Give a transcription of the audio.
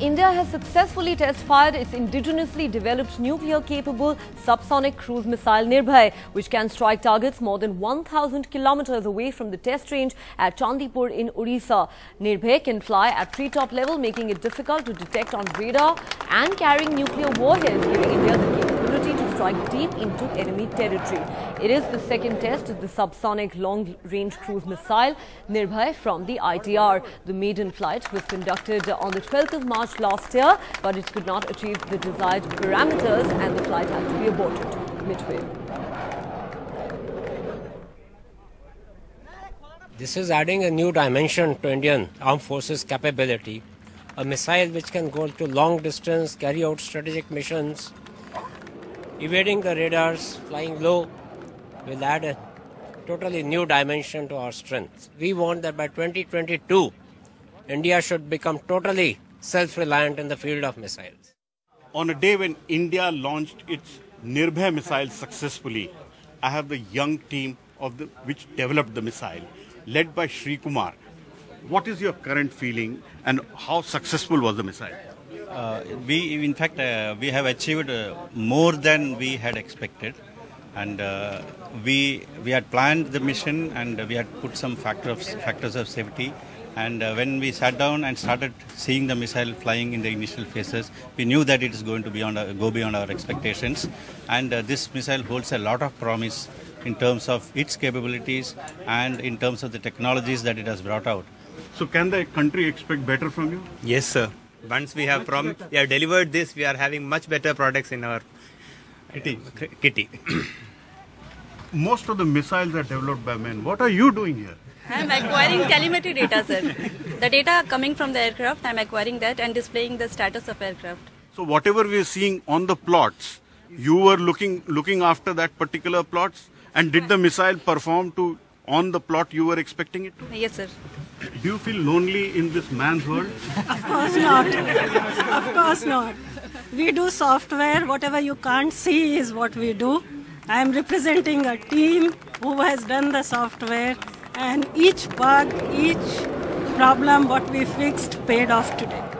India has successfully test-fired its indigenously developed nuclear-capable subsonic cruise missile Nirbhay, which can strike targets more than 1,000 kilometers away from the test range at Chandipur in Odisha. Nirbhay can fly at treetop level, making it difficult to detect on radar and carrying nuclear warheads, giving India the strike deep into enemy territory. It is the second test of the subsonic long-range cruise missile Nirbhay from the ITR. The maiden flight was conducted on the 12th of March last year, but it could not achieve the desired parameters and the flight had to be aborted midway. This is adding a new dimension to Indian armed forces capability. A missile which can go to long distance, carry out strategic missions, evading the radars, flying low, will add a totally new dimension to our strength. We want that by 2022, India should become totally self reliant in the field of missiles. On a day when India launched its Nirbhay missile successfully, I have the young team of the which developed the missile, led by Sri Kumar. What is your current feeling and how successful was the missile? Uh, we, in fact, uh, we have achieved uh, more than we had expected, and uh, we we had planned the mission and we had put some factors factors of safety. And uh, when we sat down and started seeing the missile flying in the initial phases, we knew that it is going to beyond our, go beyond our expectations. And uh, this missile holds a lot of promise in terms of its capabilities and in terms of the technologies that it has brought out. So, can the country expect better from you? Yes, sir. Once we have prom- we have delivered this, we are having much better products in our kitty. kitty. Most of the missiles are developed by men. What are you doing here? I am acquiring telemetry data, sir. The data coming from the aircraft, I am acquiring that and displaying the status of aircraft. So, whatever we are seeing on the plots, you were looking looking after that particular plots, and did the missile perform to on the plot you were expecting it to? Yes, sir. Do you feel lonely in this man's world? Of course not. of course not. We do software. Whatever you can't see is what we do. I am representing a team who has done the software, and each bug, each problem, what we fixed, paid off today.